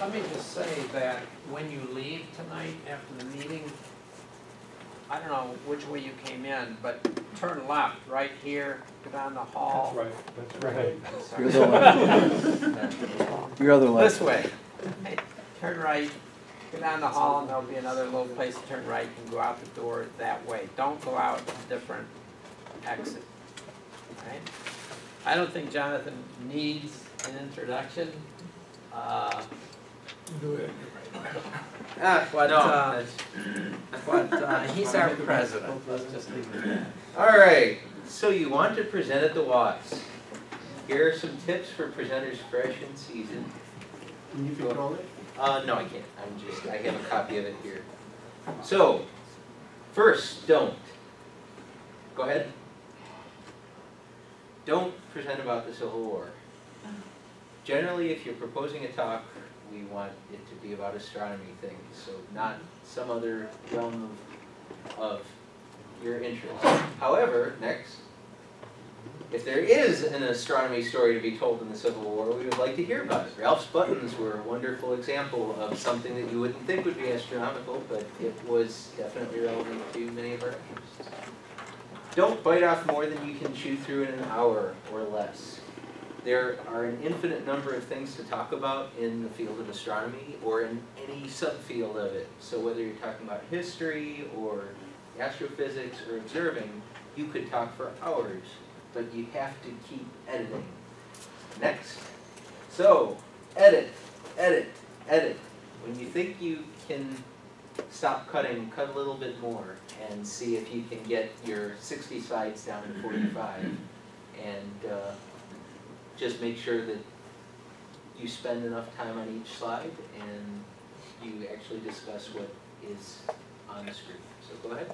let me just say that when you leave tonight after the meeting, I don't know which way you came in, but turn left, right here, go down the hall. That's right, that's right. I'm. Your other left. Your other This left. way. Turn right, go down the hall, and there'll be another little place to turn right, and go out the door that way. Don't go out a different exit, right? I don't think Jonathan needs an introduction. uh, Ah, But, no, uh, that's- But uh, he's our president, let's just leave it at that. All right, so you want to present at the WAS. Here are some tips for presenters fresh in season. Can you control it? Uh, no, I can't, I'm just, I have a copy of it here. So, first, don't. Go ahead. Don't present about the Civil War. Generally, if you're proposing a talk, we want it to be about astronomy things, so not some other realm of, of your interest. However, next, if there is an astronomy story to be told in the Civil War, we would like to hear about it. Ralph's buttons were a wonderful example of something that you wouldn't think would be astronomical, but it was definitely relevant to many of our interests. Don't bite off more than you can chew through in an hour or less. There are an infinite number of things to talk about in the field of astronomy or in any subfield of it. So whether you're talking about history or astrophysics or observing, you could talk for hours, but you have to keep editing. Next. So, edit, edit, edit. When you think you can stop cutting, cut a little bit more and see if you can get your 60 slides down to 45. And uh, just make sure that you spend enough time on each slide and you actually discuss what is on the screen. So go ahead.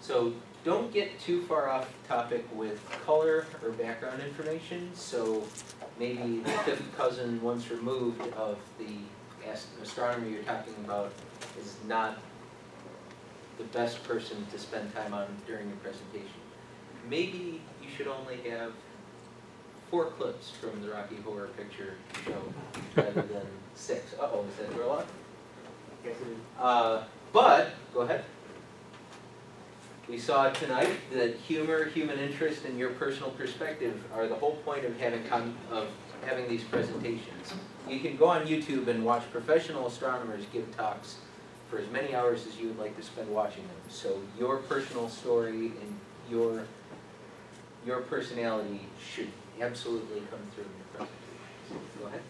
So don't get too far off topic with color or background information. So maybe the fifth cousin once removed of the ast- astronomer you're talking about is not the best person to spend time on during your presentation. Maybe you should only have four clips from the Rocky Horror Picture Show rather than six. Uh-oh, is that locked? Yes, it is. Uh, but, go ahead. We saw tonight that humor, human interest, and your personal perspective are the whole point of having con- of having these presentations. You can go on YouTube and watch professional astronomers give talks for as many hours as you would like to spend watching them. So your personal story and your your personality should absolutely come through in your presentation. Go ahead.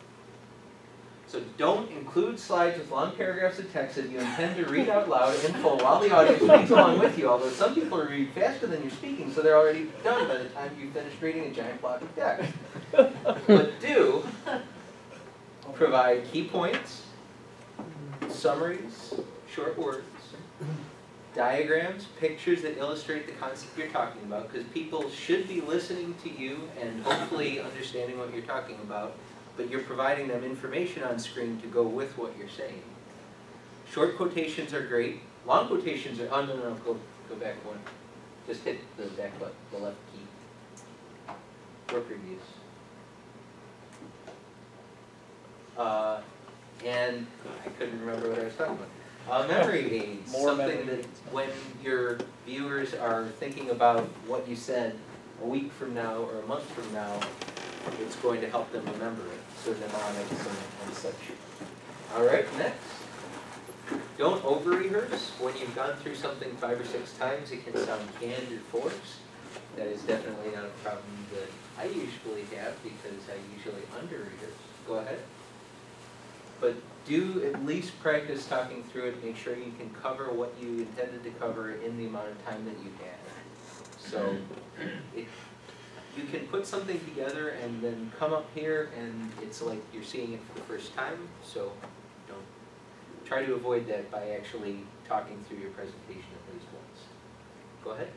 So don't include slides with long paragraphs of text that you intend to read out loud in full while the audience reads along with you, although some people read faster than you're speaking, so they're already done by the time you finish reading a giant block of text. But do provide key points, summaries, short words, diagrams, pictures that illustrate the concept you're talking about, because people should be listening to you and hopefully understanding what you're talking about, but you're providing them information on screen to go with what you're saying. Short quotations are great. Long quotations are, oh, no, no, no, go, go back one. Just hit the back button, the left key. Or previous. Uh, and I couldn't remember what I was talking about. Uh, memory aids, More something memory that when your viewers are thinking about what you said a week from now or a month from now, it's going to help them remember it, so mnemonics and, and such. All right, next. Don't over-rehearse. When you've gone through something five or six times, it can sound canned or forced. That is definitely not a problem that I usually have because I usually under-rehearse. Go ahead. But do at least practice talking through it, make sure you can cover what you intended to cover in the amount of time that you had. So, you can put something together and then come up here and it's like you're seeing it for the first time, so don't, try to avoid that by actually talking through your presentation at least once. Go ahead.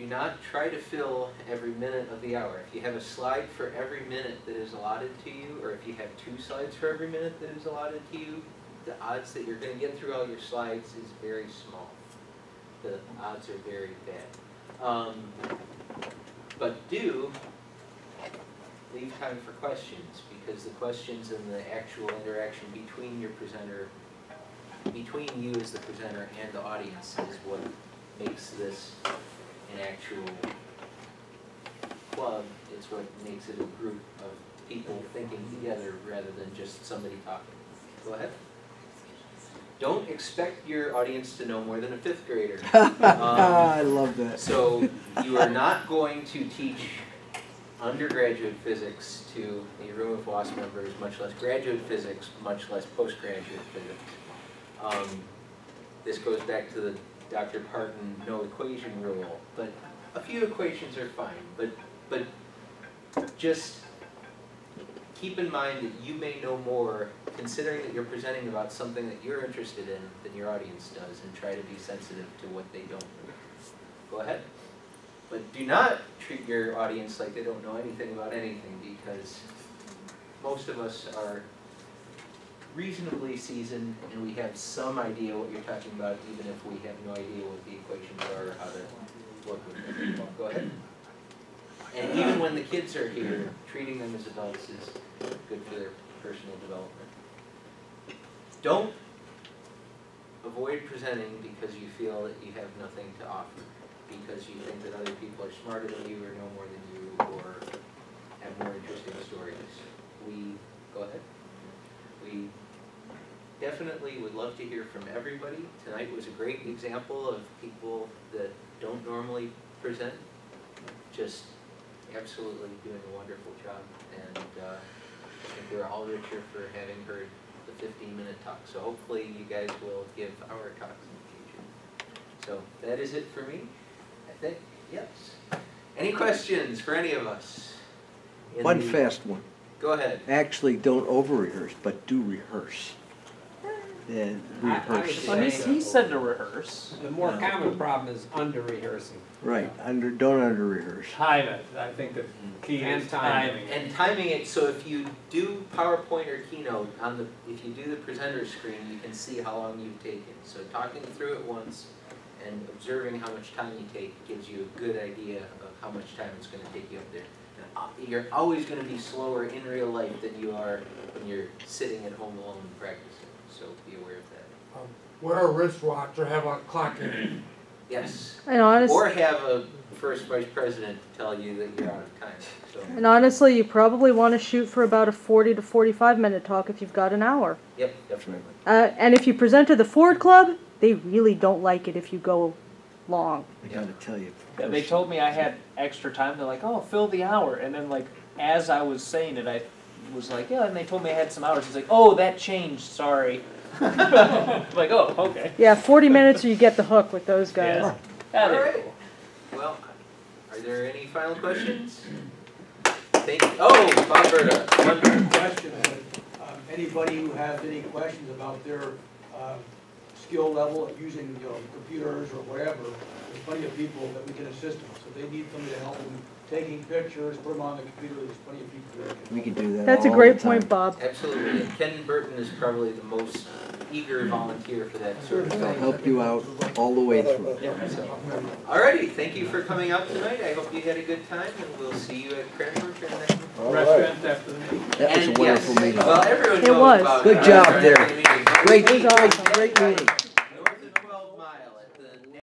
Do not try to fill every minute of the hour. If you have a slide for every minute that is allotted to you, or if you have two slides for every minute that is allotted to you, the odds that you're gonna get through all your slides is very small. The odds are very bad. Um, but do leave time for questions, because the questions and the actual interaction between your presenter, between you as the presenter and the audience is what makes this an actual club. It's what makes it a group of people thinking together rather than just somebody talking. Go ahead. Don't expect your audience to know more than a fifth grader. Um, I love that. so you are not going to teach undergraduate physics to a room of WASP members, much less graduate physics, much less postgraduate physics. Um, this goes back to the Dr. Parton no equation rule, but a few equations are fine, but, but just keep in mind that you may know more, considering that you're presenting about something that you're interested in than your audience does, and try to be sensitive to what they don't. Know. Go ahead. But do not treat your audience like they don't know anything about anything, because most of us are reasonably seasoned, and we have some idea what you're talking about, even if we have no idea what the equations are or how to work with them. Go ahead. And even when the kids are here, treating them as adults is good for their personal development. Don't avoid presenting because you feel that you have nothing to offer, because you think that other people are smarter than you or know more than you or have more interesting stories. We, go ahead. We definitely would love to hear from everybody. Tonight was a great example of people that don't normally present, just absolutely doing a wonderful job. And uh, I think we're all richer for having heard the fifteen minute talk. So hopefully you guys will give our talks in the future. So that is it for me, I think, yes. Any questions for any of us? One fast one. Go ahead. Actually, don't over rehearse, but do rehearse. And I- I rehearse. Well, he, he said to rehearse. The more common problem is under rehearsing. Right, under, don't under rehearse. Time it, I think the key And is time. timing. And timing it, so if you do PowerPoint or Keynote, on the, if you do the presenter screen, you can see how long you've taken. So talking through it once and observing how much time you take gives you a good idea of how much time it's gonna take you up there. And, uh, You're always gonna be slower in real life than you are when you're sitting at home alone and practicing, so be aware of that. wear a wristwatch or have a clock in it. Yes, And honest, or have a first vice president tell you that you're out of time, so, and honestly, you probably want to shoot for about a 40 to 45 minute talk if you've got an hour. yep, definitely. Uh, and if you present to the Ford Club, they really don't like it if you go long. I gotta tell you. Yeah, they told me I had extra time. They're like, "Oh, fill the hour," and then like as I was saying it, I was like, "Yeah," and they told me I had some hours. He's like, "Oh, that changed. Sorry." like, "Oh, okay." Yeah, 40 minutes or you get the hook with those guys. Yeah. Yeah, Alright. cool. Well, are there any final questions? Thank you. Oh, Bob Berta, one, Question, um, anybody who has any questions about their, um, skill level at using, you know, computers or whatever, there's plenty of people that we can assist them. So if they need somebody to help them taking pictures, put them on the computer, there's plenty of people that can. We can do that That's a great the time. point, Bob. absolutely. And Ken Burton is probably the most eager volunteer for that sort of thing. I'll help you out all the way through. So, Alrighty, thank you for coming out tonight. I hope you had a good time and we'll see you at Cranbrook in the next one. Restaurant after the meeting. That was a wonderful yes, meeting. Well, everyone It knows was. about. Good job Cranbrook there. Great, It great, awesome. great meeting.